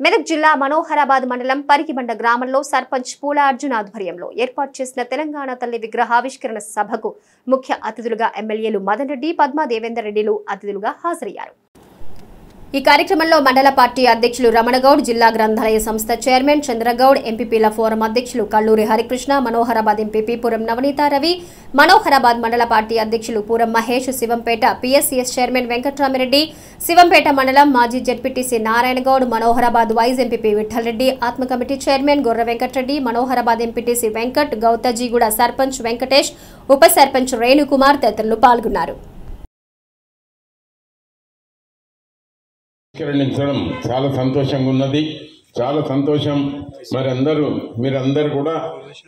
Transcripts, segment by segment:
మెదక్ జిల్లా మనోహరాబాద్ మండలం పరికిబండ గ్రామంలో సర్పంచ్ పూల అర్జున్ ఆధ్వర్యంలో ఏర్పాటు చేసిన తెలంగాణ తల్లి విగ్రహావిష్కరణ సభకు ముఖ్య అతిథులుగా ఎమ్మెల్యేలు మదన్ రెడ్డి పద్మా దేవేందర్ రెడ్డిలు అతిథులుగా హాజరయ్యారు. ఈ కార్యక్రమంలో మండల పార్టీ అధ్యక్షులు రమణగౌడ్ జిల్లా గ్రంథాలయ సంస్థ చైర్మన్ చంద్రగౌడ్ ఎంపీపీల ఫోరం అధ్యక్షులు కల్లూరి హరికృష్ణ మనోహరాబాద్ ఎంపీపీ పురం నవనీత రవి మనోహరాబాద్ మండల పార్టీ అధ్యక్షులు పూరం మహేష్ శివంపేట పీఎస్సీఎస్ చైర్మన్ వెంకట్రామిరెడ్డి శివంపేట మండలం మాజీ ZPTC Narayanagoud Manoharabad vice MPP Vithalreddy Atma committee chairman Gorra Venkatareddy Manoharabad MPTC Venkat Gouthajiguda sarpanch Venkatesh ఉప సర్పంచ్ రేణుకుమార్ తదితరులు పాల్గొన్నారు. స్వీకరించడం చాలా సంతోషంగా ఉన్నది చాలా సంతోషం. మరి అందరూ మీరందరూ కూడా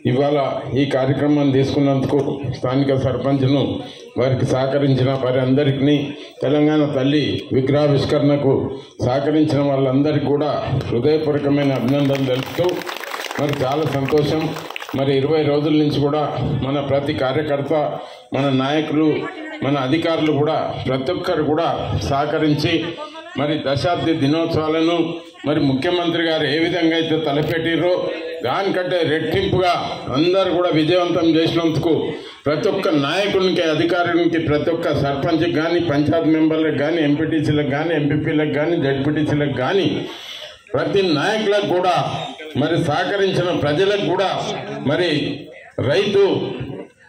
ఇవాళ ఈ కార్యక్రమాన్ని తీసుకున్నందుకు స్థానిక సర్పంచ్ను వారికి సహకరించిన వారి అందరికీ తెలంగాణ తల్లి విగ్రహావిష్కరణకు సహకరించిన వాళ్ళందరికీ కూడా హృదయపూర్వకమైన అభినందనలు తెలుపుతూ మరి చాలా సంతోషం. మరి ఇరవై రోజుల నుంచి కూడా మన ప్రతి కార్యకర్త మన నాయకులు మన అధికారులు కూడా ప్రతి ఒక్కరు కూడా సహకరించి మరి దశాబ్ది దినోత్సవాలను మరి ముఖ్యమంత్రి గారు ఏ విధంగా అయితే తలపెట్టిరో దానికంటే రెట్టింపుగా అందరు కూడా విజయవంతం చేసినందుకు ప్రతి ఒక్క నాయకునికి అధికారునికి ప్రతి ఒక్క సర్పంచ్కి కానీ పంచాయత్ మెంబర్లకు కానీ ఎంపీటీసీలకు కానీ ఎంపీపీలకు కానీ జడ్పీటీసీలకు కానీ ప్రతి నాయకులకు కూడా మరి సహకరించిన ప్రజలకు కూడా మరి రైతు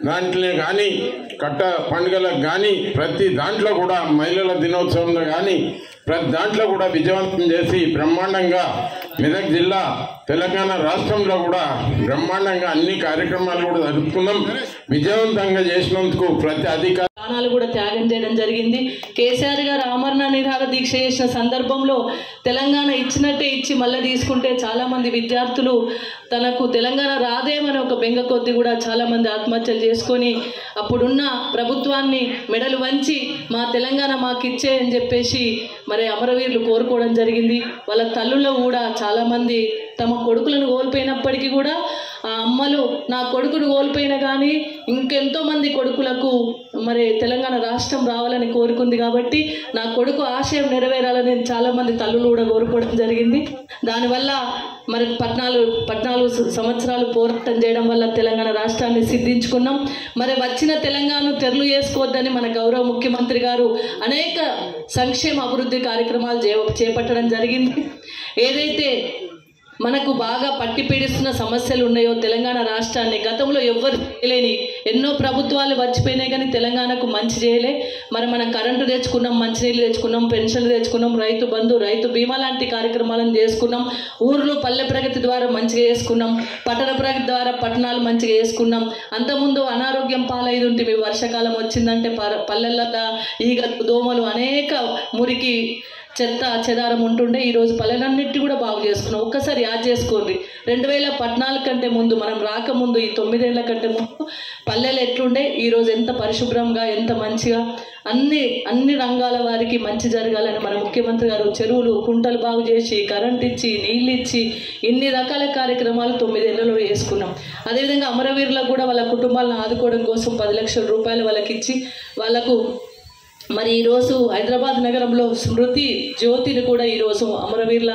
దాంట్లో కానీ కట్ట పండుగలకు కానీ ప్రతి దాంట్లో కూడా మహిళల దినోత్సవంలో కానీ ప్రతి దాంట్లో కూడా విజయవంతం చేసి బ్రహ్మాండంగా మెదక్ జిల్లా తెలంగాణ రాష్ట్రంలో కూడా బ్రహ్మాండంగా అన్ని కార్యక్రమాలు కూడా జరుపుకున్నాం. విజయవంతంగా చేసినందుకు ప్రతి అధికారి ప్రాణాలు కూడా త్యాగం చేయడం జరిగింది. కేసీఆర్ గారు ఆమరణ నిరాహార దీక్ష చేసిన సందర్భంలో తెలంగాణ ఇచ్చినట్టే ఇచ్చి మళ్ళీ తీసుకుంటే చాలామంది విద్యార్థులు తనకు తెలంగాణ రాదేమని ఒక బెంగ కొద్ది కూడా చాలామంది ఆత్మహత్యలు చేసుకొని అప్పుడున్న ప్రభుత్వాన్ని మెడలు వంచి మా తెలంగాణ మాకు ఇచ్చేయని చెప్పేసి మరి అమరవీరులు కోరుకోవడం జరిగింది. వాళ్ళ తల్లుల్లో కూడా చాలామంది తమ కొడుకులను కోల్పోయినప్పటికీ కూడా ఆ అమ్మలు నా కొడుకును కోల్పోయినా కానీ ఇంకెంతో మంది కొడుకులకు మరి తెలంగాణ రాష్ట్రం రావాలని కోరుకుంది కాబట్టి నా కొడుకు ఆశయం నెరవేరాలని చాలా మంది తల్లులు కూడా కోరుకోవడం జరిగింది. దానివల్ల మరి పద్నాలుగు పద్నాలుగు సంవత్సరాలు పోరాటం చేయడం వల్ల తెలంగాణ రాష్ట్రాన్ని సిద్ధించుకున్నాం. మరి వచ్చిన తెలంగాణను తెరలు చేసుకోవద్దని మన గౌరవ ముఖ్యమంత్రి గారు అనేక సంక్షేమ అభివృద్ధి కార్యక్రమాలు చే- చేపట్టడం జరిగింది. ఏదైతే మనకు బాగా పట్టి పీడిస్తున్న సమస్యలు ఉన్నాయో తెలంగాణ రాష్ట్రాన్ని గతంలో ఎవ్వరు చేయలేని ఎన్నో ప్రభుత్వాలు వచ్చిపోయినాయి కానీ తెలంగాణకు మంచి చేయలే. మరి మనం కరెంటు తెచ్చుకున్నాం మంచినీళ్ళు తెచ్చుకున్నాం పెన్షన్లు తెచ్చుకున్నాం రైతు బంధు రైతు బీమా లాంటి కార్యక్రమాలను చేసుకున్నాం. ఊర్లో పల్లె ప్రగతి ద్వారా మంచిగా చేసుకున్నాం. పట్టణ ప్రగతి ద్వారా పట్టణాలు మంచిగా చేసుకున్నాం. అంతకుముందు అనారోగ్యం పాలైదు ఉంటుంది వర్షాకాలం వచ్చిందంటే పల్లెల పల్లెల్లో ఈగలు దోమలు అనేక మురికి చెత్త చెదారం ఉంటుండే ఈరోజు పల్లెలన్నింటి కూడా బాగు చేసుకున్నాం. ఒక్కసారి యాద్ చేసుకోండి. రెండు వేల పద్నాలుగు కంటే ముందు మనం రాకముందు ఈ తొమ్మిదేళ్ళ కంటే ముందు పల్లెలు ఎట్లుండే ఈరోజు ఎంత పరిశుభ్రంగా ఎంత మంచిగా అన్ని అన్ని రంగాల వారికి మంచి జరగాలని మన ముఖ్యమంత్రి గారు చెరువులు కుంటలు బాగు చేసి కరెంట్ ఇచ్చి నీళ్ళు ఇచ్చి ఇన్ని రకాల కార్యక్రమాలు తొమ్మిదేళ్ళలో చేసుకున్నాం. అదేవిధంగా అమరవీరులకు కూడా వాళ్ళ కుటుంబాలను ఆదుకోవడం కోసం పది లక్షల రూపాయలు వాళ్ళకి ఇచ్చి వాళ్ళకు మరి ఈరోజు హైదరాబాద్ నగరంలో స్మృతి జ్యోతిని కూడా ఈరోజు అమరవీరుల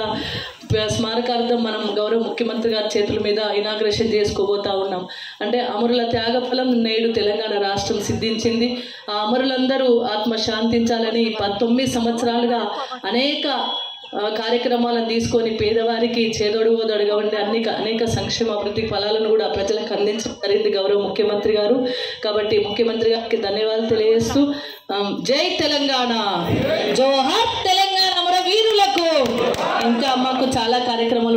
స్మారకార్థం మనం గౌరవ ముఖ్యమంత్రి గారి చేతుల మీద ఇనాగ్రేషన్ చేసుకోబోతా ఉన్నాం. అంటే అమరుల త్యాగఫలం నేడు తెలంగాణ రాష్ట్రం సిద్ధించింది. ఆ అమరులందరూ ఆత్మ శాంతించాలని పంతొమ్మిది సంవత్సరాలుగా అనేక కార్యక్రమాలను తీసుకొని పేదవారికి చేదోడు ఓదోడుగా ఉండే అన్ని అనేక సంక్షేమ అభివృద్ధి ఫలాలను కూడా ప్రజలకు అందించడం జరిగింది గౌరవ ముఖ్యమంత్రి గారు. కాబట్టి ముఖ్యమంత్రి గారికి ధన్యవాదాలు తెలియజేస్తూ జై తెలంగాణ. జోహార్ తెలంగాణ మన వీరులకు. ఇంకా మాకు చాలా కార్యక్రమాలు